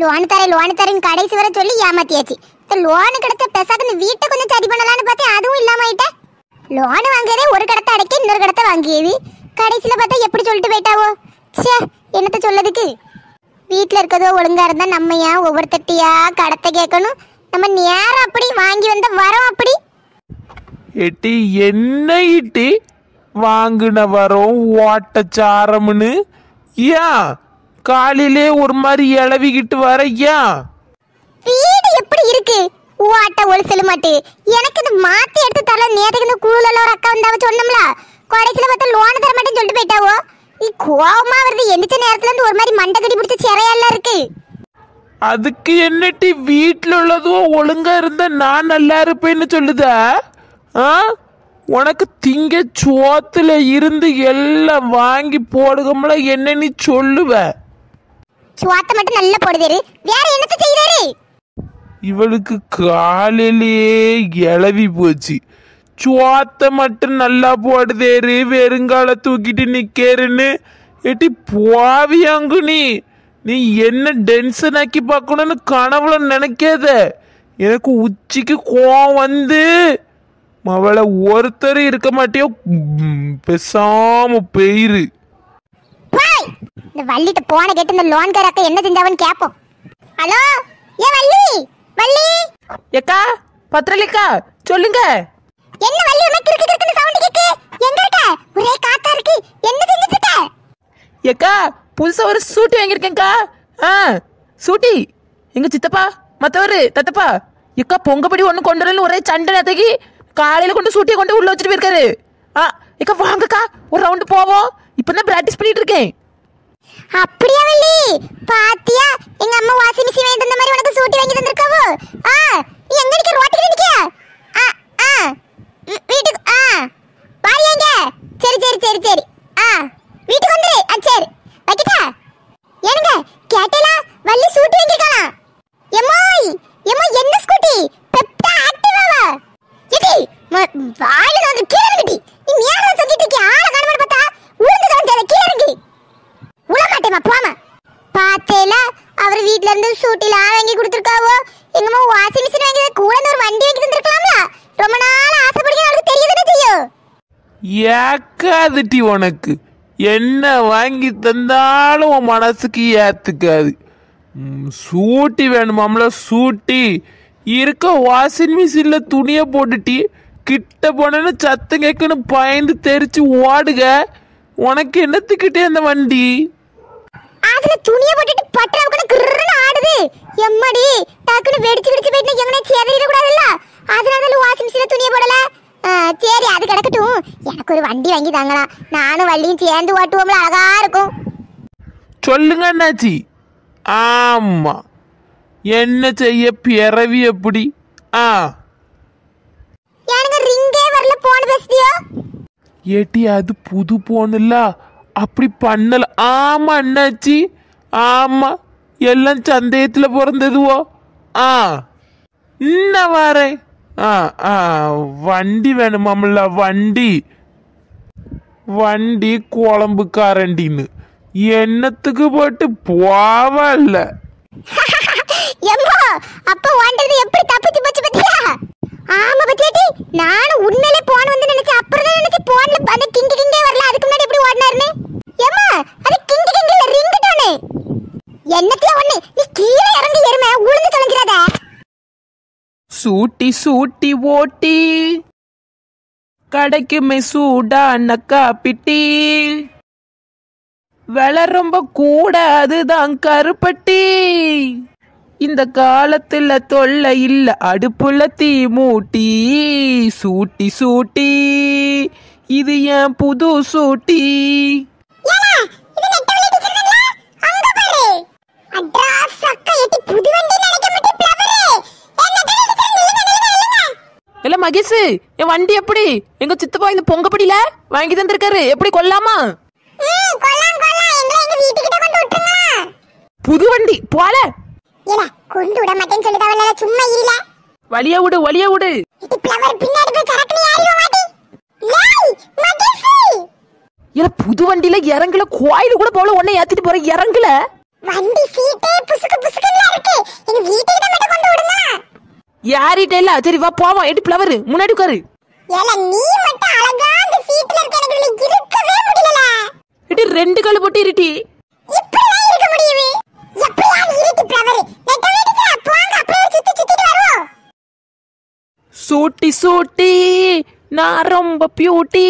Loan தரேன் loan தரேன் கடைசி வரை சொல்லி ஏமாத்தியாச்சு. இந்த லோன் கிடைச்ச பெசாக்கு இந்த வீட்டை கொஞ்சம் சரி பண்ணலாம்னு பார்த்தேன் அதுவும் இல்லாம ஆயிட்டேன் லோன் வாங்கியதே ஒரு கடத்தை அடைக்க இன்னொரு கடத்தை வாங்கியது. கடைசியில் பார்த்தா எப்படி சொல்லிட்டு போயிட்டாவோ? ச்சே என்னத்த சொல்லதுக்கு? வீட்டில் இருக்கதோ ஒழுங்கா இருந்தா நம்ம ஏன் ஒவ்வொருத்தட்டியா கடத்தை கேட்கணும்? நம்ம நேரம் அப்படி வாங்கி வந்த வரோம் அப்படி? எட்டி என்ன இட்டி வாங்கின வரோம் ஓட்டச்சாரம்னு? ஏன் காலையிலே ஒரு மாதிரி இளவிக்கிட்டு வர ஏன் வீடு எப்படி இருக்கு? ஓட்ட ஒரு செல்லு மாட்டு எனக்கு இது மாத்தி எடுத்து தரல. நேத்துக்கு இந்த குழுல ஒரு அக்கா வந்தாவ சொன்னோம்ல. கடைசியில பார்த்தா லோன் தர மாட்டேன்னு சொல்லிட்டு போயிட்டாவோ? நீ கோவமா வருது. எந்திரிச்ச நேரத்துல இருந்து ஒரு மாதிரி மண்டை கட்டி பிடிச்ச சிறையெல்லாம் இருக்கு. அதுக்கு என்னட்டி வீட்டில் உள்ளதும் ஒழுங்கா இருந்தா நான் நல்லா இருப்பேன்னு சொல்லுதா? ஆ? உனக்கு திங்க சோத்துல இருந்து எல்லாம் வாங்கி போடுகம்ல. என்ன நீ சொல்லுவ? சுவாத்த மட்டும் நல்லா போடுதேரு வேற என்னத்த செய்யறாரு இவளுக்கு காலையிலேயே இளவி போச்சு. சுவாத்த மட்டும் நல்லா போடுதேரு வெறுங்கால தூக்கிட்டு நிக்கேருன்னு. எட்டி போவியாங்கு நீ நீ என்ன டென்ஷன் ஆக்கி பார்க்கணும்னு கனவுல நினைக்காத. எனக்கு உச்சிக்கு கோவம் வந்து. அவளை ஒருத்தர் இருக்க மாட்டியோ? பெசாம பெயிரு. இந்த வள்ளிட்ட போன கேட்டு இந்த லோன் அக்கா என்ன செஞ்சாவன்னு கேப்போம். ஹலோ? ஏ வள்ளி? வள்ளி? ஏக்கா பத்திரலிக்கா சொல்லுங்க. என்ன வள்ளி உனக்கு கிறுக்கு கிறுக்குன்னு சவுண்ட் கேக்கு? எங்க இருக்க? ஒரே காத்தா இருக்கு. என்ன செஞ்சுட்டு இருக்க? ஏக்கா புதுசா ஒரு சூட்டி வாங்கியிருக்கேன்க்கா. ஆ சூட்டி. எங்க சித்தப்பா மத்தவரு தத்தப்பா. ஏக்கா பொங்கப்படி ஒண்ணு கொண்டு வரல ஒரே சண்டை நேத்தைக்கு காலையில கொண்டு சூட்டியை கொண்டு உள்ள வச்சுட்டு போயிருக்காரு. ஆ ஏக்கா வாங்கக்கா ஒரு ரவுண்டு போவோம். இப்பதான் பிராக்டிஸ் பண்ணிட்டு இருக்கேன். அப்படியா வள்ளி? பாத்தியா எங்க அம்மா வாஷிங் மிஷின் வாங்கி தந்த மாதிரி உனக்கு சூட்டி வாங்கி தந்திருக்காவோ? ஆ நீ எங்க நிக்க? ரோட்டுக்கு நிக்க? ஆ ஆ வீட்டுக்கு ஆ. பாரு எங்க சரி சரி சரி சரி. ஆ வீட்டுக்கு வந்துரு. ஆ சரி. வைக்கட்டா? ஏனுங்க கேட்டேலா? வள்ளி சூட்டி வாங்கிருக்கானா எம்மாய் எம்மா என்ன ஸ்கூட்டி பெப்டா ஆக்டிவாவா எடி வாயில வந்து கீழே இறங்குடி நீ மேல தூக்கிட்டு இருக்கிய ஆளை காண பார்த்தா உளுந்து கலந்து கீழே இறங்கு உள்ள மாட்டேமா போமா பாத்தேல அவர் வீட்ல வாங்கி கொடுத்துருக்காவோ? எங்கம்மா வாஷிங் மிஷின் வாங்கி கூட ஒரு வண்டி வாங்கி தந்திருக்கலாம்ல? ரொம்ப நாள் ஆசைப்படுங்க அவளுக்கு தெரியுதுன்னு செய்யும்? ஏக்காதுட்டி உனக்கு. என்ன வாங்கி தந்தாலும் உன் மனசுக்கு ஏத்துக்காது. சூட்டி வேணுமாம்ல சூட்டி. இருக்க வாஷிங் மிஷினில் துணியை போட்டுட்டி கிட்ட போனேன்னு சத்தம் கேட்குன்னு பயந்து தெரிச்சு ஓடுக. உனக்கு என்னத்துக்கிட்டே அந்த வண்டி? அதுல துணியை போட்டுட்டு பட்டா கூட கிருன்னு ஆடுது. எம்மாடி டக்குன்னு வெடிச்சு வெடிச்சு போயிட்டு எங்கனே சேதறிட கூடாதுல்ல? அதனால தான் வாஷிங் மிஷின்ல துணியை போடல. சரி அது கிடக்கட்டும். எனக்கு ஒரு வண்டி வாங்கி தாங்களா நானும் வள்ளியும் சேர்ந்து ஓட்டுவோம்ல. அழகா இருக்கும். சொல்லுங்க அண்ணாச்சி. ஆமா. என்ன செய்ய பிறவி எப்படி? ஆ. எனக்கு ரிங்கே வரல போன் பேசுதியோ? ஏட்டி அது புது போன்ல அப்படி பண்ணல. ஆமா அண்ணாச்சி. ஆமா. எல்லாம் சந்தேகத்துல பிறந்ததுவோ ஆ. இன்ன வரேன். ஆ ஆ. வண்டி வேணுமாம்ல வண்டி. வண்டி குழம்புக்காரண்டின்னு. என்னத்துக்கு போட்டு போவல்ல எம்மா அப்ப ஓண்டது எப்படி தப்பிச்சு போச்சு பத்தியா? ஆமா பத்தியாட்டி நானும் உண்மையிலே போன் வந்து நினைச்சேன் அப்புறம் தான் நினைச்சு போன்ல அந்த கிங்கு கிங்கே வரல. அதுக்கு முன்னாடி ஏமா அது கிங்கு கிங்கு இல்ல ரிங்கு டோனு என்னத்தையா ஒண்ணு நீ கீழே இறங்கி எருமை உளுந்து தொலைஞ்சிராத சூட்டி சூட்டி ஓட்டி. கடைக்குமே சூடான காப்பிட்டி விலை ரொம்ப கூட அதுதான் கருப்பட்டி. இந்த காலத்துல தொல்லை இல்ல அடுப்புல தீ மூட்டி. சூட்டி சூட்டி. இது என் புது சூட்டி. இல்ல மகேஷ் என் வண்டி எப்படி? எங்க சித்தப்பா இந்த பொங்கப்படியில வாங்கி தந்திருக்காரு. எப்படி கொல்லாமா? புது வண்டி போல. கொண்டு விட மாட்டேன்னு சொல்லிட்டாவல்ல சும்மா இல்ல. வழிய விடு வழிய விடு. பின்னாடி போய் சரக்குனு யாரிவ மாட்டி லேய் மகேஷ் இல்ல புது வண்டியில இறங்கல கோயிலு கூட போல உன்னை ஏத்திட்டு போற இறங்கல. வண்டி சீட்டே புசுக்கு புசுக்குன்னு இருக்கு. யாரிட்ட இல்ல சரி வா போவோம். எட்டு ஃப்ளவர் முன்னாடி உட்காரு. ஏல நீ மட்டும் அழகா அந்த சீட்ல இருக்க எனக்கு இதுல இருக்கவே முடியல எட்டு ரெண்டு கால் போட்டு இருட்டி. இப்படிதான் இருக்க முடியுது. எப்படியாவது இருட்டு ஃப்ளவர் நெட்ட வீட்டுக்கு போங்க அப்படியே சுத்தி சுத்திட்டு வருவோம். சூட்டி சூட்டி நான் ரொம்ப பியூட்டி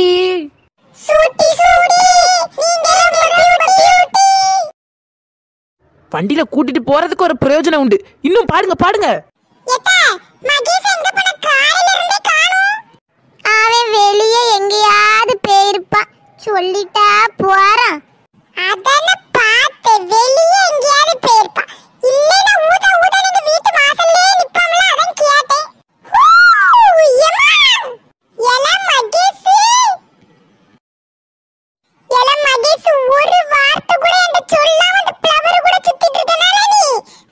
வண்டியில கூட்டிட்டு போறதுக்கு ஒரு பிரயோஜனம் உண்டு. இன்னும் பாடுங்க பாடுங்க அவன் வெளியே எங்கேயாவது போயிருப்பான். சொல்லிட்டா போறான். அதான பார்த்து வெளியே எங்கேயாவது போயிருப்பான் இல்லைன்னா ஊத ஊத நீங்க வீட்டு வாசல்லே நிப்பாமல அதான் கேட்டேன் ஹூ, எம்மா! எல மகேஷ் எல மகேஷ் ஒரு வார்த்தை கூட என்கிட்ட சொல்லாம அந்த ஃப்ளவர் கூட சுத்திட்டு இருக்கனால நீ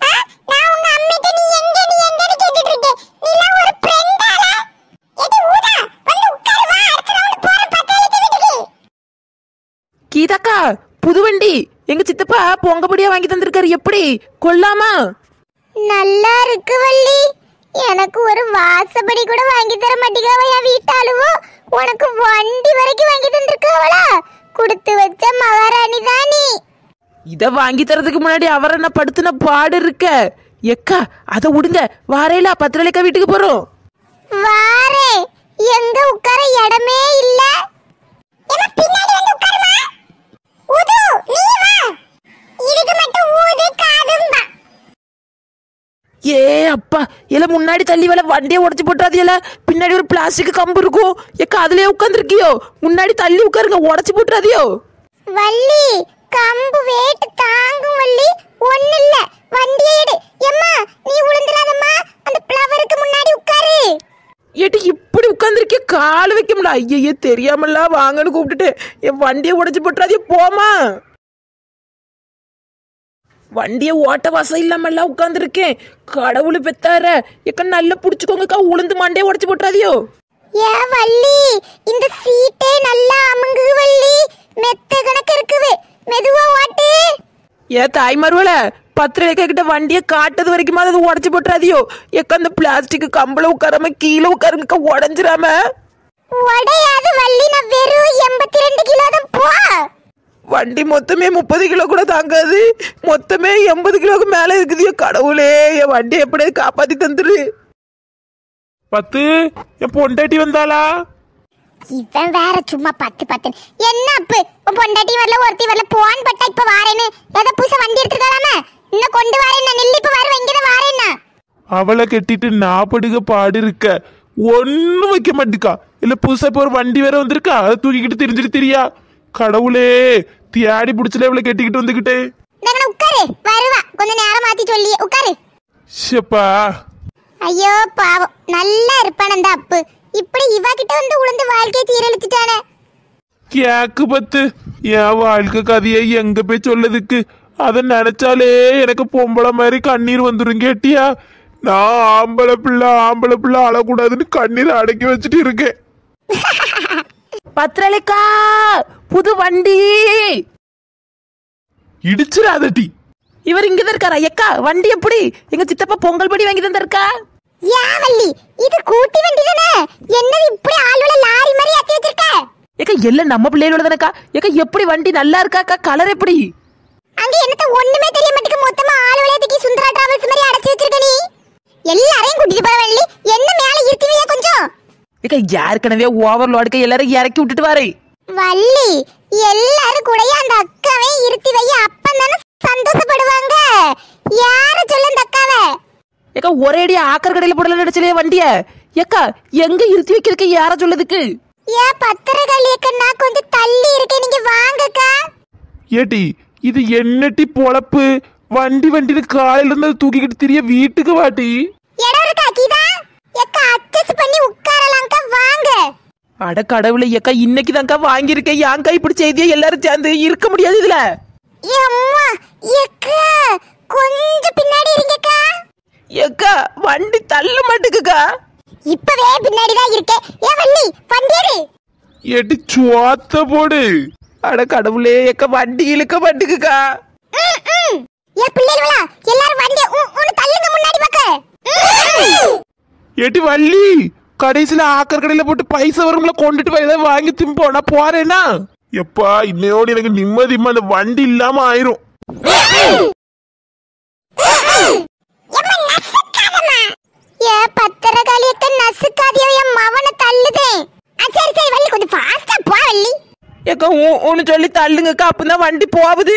ஆ? நான் உங்க அம்மிட்ட நீ எங்க நீ எங்கன்னு கேட்டுட்டு இருக்கேன் நீலாம் ஒரு ஃப்ரெண்டால எது ஊதா வந்து உட்காரு வா அடுத்த ரவுண்ட் போற பத்தாயிரத்து வீட்டுக்கு கீதாக்கா புது வண்டி எங்க சித்தப்பா பொங்கப்படியா வாங்கி தந்திருக்காரு. எப்படி? கொல்லாமா? நல்லா இருக்கு வள்ளி. எனக்கு ஒரு வாசப்படி கூட வாங்கி தர மாட்டேங்காவ என் வீட்டாளுவோ? உனக்கு வண்டி வரைக்கும் வாங்கி தந்திருக்காவளா? கொடுத்து வச்ச மகாராணி தான். இத வாங்கி தரதுக்கு முன்னாடி அவர் என்ன படுத்துன பாடு இருக்க. எக்கா அத விடுங்க வாரையில பத்திரலைக்கா வீட்டுக்கு போறோம். வாரே எங்க உட்கார இடமே இல்ல. பின்னாடி வந்து உட்காருமா உது நீ வா இதுக்கு மட்டும் ஊது காதும்பா ஏ அப்பா இல்ல முன்னாடி தள்ளி வேலை வண்டியை உடச்சு போட்டுறாது இல்ல பின்னாடி ஒரு பிளாஸ்டிக் கம்பு இருக்கும் எக்கா அதுலயே உட்காந்துருக்கியோ முன்னாடி தள்ளி உட்காருங்க உடச்சு போட்டுறாதியோ? வள்ளி கம்பு வேட்டு தாங்கும் வள்ளி ஒண்ணு இல்ல. வண்டியை எடு. எம்மா நீ உளுந்துடாதம்மா அந்த பிளவருக்கு முன்னாடி உட்காரு. ஏட்டி இப்படி உட்காந்துருக்கே கால் வைக்க முடியல. ஐயையே தெரியாமல வாங்கன்னு கூப்பிட்டுட்டு என் வண்டியை உடைச்சு போட்டுறாதியோ போமா வண்டியை ஓட்ட வாசம் இல்லாமல உட்காந்துருக்கேன் கடவுள் பெத்தார எக்க நல்லா புடிச்சுக்கோங்கக்கா உளுந்து மண்டையை உடைச்சு போட்டுறாதியோ? ஏ வள்ளி இந்த சீட்டே நல்லா அமுங்கு வள்ளி. மெத்த கணக்கு இருக்குது. மெதுவா ஓட்டு. ஏ தாய் மருவல பத்து ரேக்கா கிட்ட வண்டியை காட்டுறது வரைக்குமா அது உடச்சு போட்டுறாதியோ? எக்க அந்த பிளாஸ்டிக் கம்பள உட்காராம கீழே உட்காருங்கக்கா உடஞ்சிராம. உடையாது வள்ளி நான் வெறும் எண்பத்தி ரெண்டு கிலோ தான் போ. வண்டி மொத்தமே முப்பது கிலோ கூட தாங்காது. மொத்தமே எண்பது கிலோக்கு மேல இருக்குதியோ கடவுளே. என் வண்டி எப்படியாவது காப்பாத்தி தந்துரு? பத்து என் பொண்டாட்டி வந்தாளா? இவன் வேற சும்மா பத்து பத்து என்ன அப்பு? உன் பொண்டாட்டி வரல ஒருத்தி வரல போன் பட்டா இப்ப வாரேன்னு. ஏதோ புதுசா வண்டி எடுத்துருக்காளாம? இன்னும் கொண்டு வரேன் நெல்லி இப்ப வர இங்கதான் வாரேன்னா? அவளை கட்டிட்டு நான் படுக பாடு இருக்க. ஒன்னும் வைக்க மாட்டேக்கா. இல்ல புதுசா இப்போ ஒரு வண்டி வேற வந்திருக்கா. அதை தூக்கிக்கிட்டு தெரிஞ்சுட்டு தெரியா. கடவுளே தியாடி புடிச்சல இவளை கட்டிக்கிட்டு வந்துகிட்டே. உட்காரு. வருவா. கொஞ்ச நேரம் மாத்தி சொல்லி. உட்காரு. ஷப்பா ஐயோ பாவம். நல்லா இருப்பான் அந்த அப்பு. இப்படி இவ கிட்ட வந்து உளுந்து வாழ்க்கையை சீரழிச்சிட்டானே. கேக்கு பத்து. என் வாழ்க்கை கதையை எங்க போய் சொல்லதுக்கு அதை நினைச்சாலே எனக்கு பொம்பளை மாதிரி கண்ணீர் வந்துரும் கேட்டியா? நான் ஆம்பளை பிள்ளை ஆம்பளை பிள்ளை அழக்கூடாதுன்னு கண்ணீர் அடக்கி வச்சுட்டு இருக்கேன். பத்திரலைக்கா! புது வண்டி இடிச்சிடாதட்டி இவர் இங்கதான் இருக்காரா? எக்கா வண்டி எப்படி? எங்க சித்தப்பா பொங்கல் படி வாங்கி தந்திருக்கா? ஏன் வள்ளி இது கூட்டி வண்டி தானே? என்னது இப்படி ஆள்வல லாரி மாதிரி ஏத்தி வச்சிருக்க? ஏக்கா எல்லாம் நம்ம பிள்ளைகளோட தானக்கா? ஏக்கா எப்படி வண்டி நல்லா இருக்காக்கா கலர் எப்படி? அங்க என்னத்த ஒண்ணுமே தெரிய மாட்டேங்குது. மொத்தமா ஆள் விளையாட்டுக்கு சுந்தரா டிராவல்ஸ் மாதிரி அடைச்சு வச்சிருக்க நீ. எல்லாரையும் கூட்டிட்டு போற வள்ளி என்ன மேல இருத்துவியா கொஞ்சம்? ஏக்கா ஏற்கனவே ஓவர்லோடுக்க எல்லாரும் இறக்கி விட்டுட்டு வாரே. வள்ளி எல்லாரும் கூட அந்த அக்காவை இருத்தி வை அப்பந்தானே சந்தோஷப்படுவாங்க. யாரு சொல்ல அந்த அக்காவை? ஏக்கா ஒரே அடி ஆக்கர் கடையில போடல நடிச்சலே வண்டிய. ஏக்கா எங்க இருத்தி வைக்கிறதுக்கு யார சொல்லதுக்கு? ஏன் பத்திரகாளி அக்கா கொஞ்சம் தள்ளி இருக்கேன் நீங்க வாங்கக்கா. ஏட்டி இது என்னட்டி பொழப்பு? வண்டி வண்டின்னு காலையில இருந்து தூக்கிக்கிட்டு திரிய வீட்டுக்கு வாட்டி. இடம் இருக்கா கீதா? எக்கா அட்ஜஸ்ட் பண்ணி உட்காரலாம்க்கா வாங்க. அட கடவுளை ஏக்கா இன்னைக்கு தான்க்கா வாங்கியிருக்கேன். ஏன்க்கா இப்படி செய்தியா எல்லாரும் சேர்ந்து இருக்க முடியாது இதுல? கொஞ்சம் பின்னாடி இருங்கக்கா. ஏக்கா வண்டி தள்ள மாட்டுக்குக்கா இப்பவே பின்னாடி தான் இருக்கேன். ஏ வள்ளி வண்டியரு சுவாத்த போடு. அட கடவுளே ஏக்கா வண்டி இழுக்க மாட்டுக்குக்கா. ஏ பிள்ளைகளா எல்லாரும் வண்டிய உன்னு தள்ளுங்க முன்னாடி பக்க ம், ம். ஏட்டி வள்ளி. கடைசியில ஆக்கர் கடையில போட்டு பைசா வரும்ல கொண்டுட்டு போய் ஏதாவது வாங்கி திம்போம் நான் போறேன்னா எப்பா இன்னையோடு எனக்கு நிம்மதிமா அந்த வண்டி இல்லாம ஆயிரும். ஏ பத்தரை காலியக்க நசுக்காதியோ என் மவனை தள்ளுதே. ஆ, சரி சரி வள்ளி கொஞ்சம் ஃபாஸ்டா போ வள்ளி. ஏக்கா ஒன்று சொல்லி தள்ளுங்கக்கா அப்பதான் வண்டி போகுது.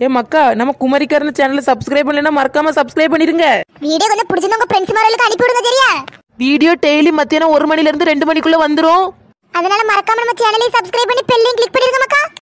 ஏ மக்கா நம்ம குமரிக்கரன் சேனலை சப்ஸ்கிரைப் பண்ணலைன்னா மறக்காம சப்ஸ்கிரைப் பண்ணிருங்க வீடியோ கொஞ்சம் பிடிச்சிருந்தா உங்க ஃப்ரெண்ட்ஸ் மார்களுக்கு அனுப்பி விடுங்க சரியா? வீடியோ டெய்லி மத்தியானம் ஒரு மணில இருந்து ரெண்டு மணிக்குள்ள வந்துரும். அதனால மறக்காம நம்ம சேனலை சப்ஸ்கிரைப் பண்ணி பெல்லையும் கிளிக் பண்ணிருங்க மக்கா.